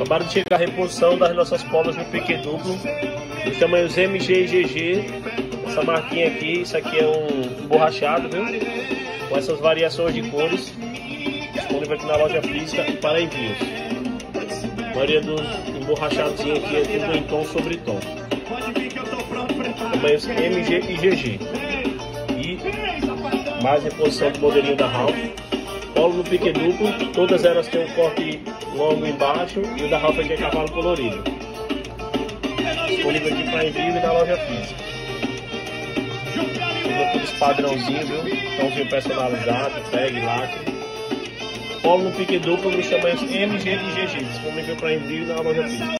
Acabaram de chegar a reposição das nossas polas no pique duplo. Os tamanhos MG e GG. Essa marquinha aqui, isso aqui é um borrachado, viu? Com essas variações de cores. Disponível aqui na loja física e para envios. A maioria dos emborrachados aqui é tudo em tom sobre tom. Tamanhos MG e GG. E mais reposição do modelinho da Ralph. Polo no pique duplo, todas elas têm um corte longo embaixo e o da Ralph aqui é cavalo colorido. Disponível aqui para envio e na loja física. Tudo padrãozinho, viu? Tãozinho personalizado, tag, lacre. Polo no pique duplo nos tamanhos MG e GG, disponível para envio na loja física.